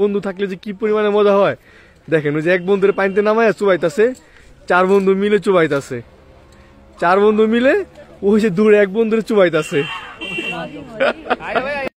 বন্ধু থাকলে যে কি পরিমাণে মজা হয়? দেখেন, ওই যে এক বন্ধুরে পানিতে নামায় চুবাইতেছে, চার বন্ধু মিলে চুবাইতেছে। চার বন্ধু মিলে ওই যে দূরে এক বন্ধুরে চুবাইতেছে।